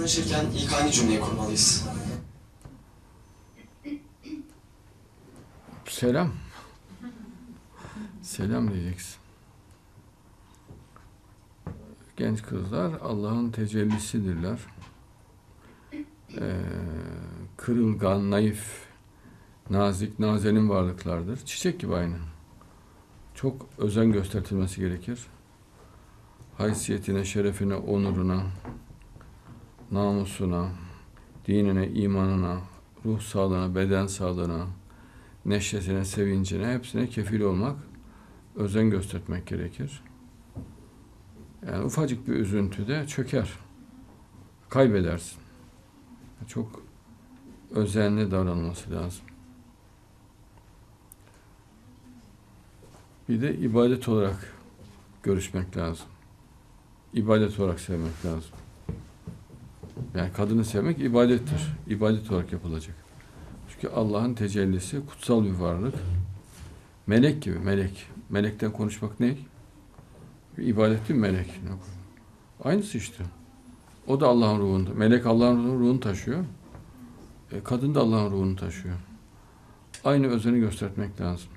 tanışırken ilk hangi cümleyi kurmalıyız? Selam. Selam diyeceksin. Genç kızlar Allah'ın tecellisidirler. Ee, kırılgan, naif, nazik, nazenin varlıklardır. Çiçek gibi aynı. Çok özen göstertilmesi gerekir. Haysiyetine, şerefine, onuruna, namusuna, dinine, imanına, ruh sağlığına, beden sağlığına, neşesine, sevincine, hepsine kefil olmak, özen göstermek gerekir. Yani ufacık bir üzüntüde çöker. Kaybedersin. Çok özenli davranılması lazım. Bir de ibadet olarak görüşmek lazım. İbadet olarak sevmek lazım. Yani kadını sevmek ibadettir. İbadet olarak yapılacak. Çünkü Allah'ın tecellisi kutsal bir varlık. Melek gibi, melek. Melekten konuşmak ne? Bir ibadet değil mi melek? Aynısı işte. O da Allah'ın ruhunda. Melek Allah'ın ruhunu taşıyor. E, kadın da Allah'ın ruhunu taşıyor. Aynı özeni göstermek lazım.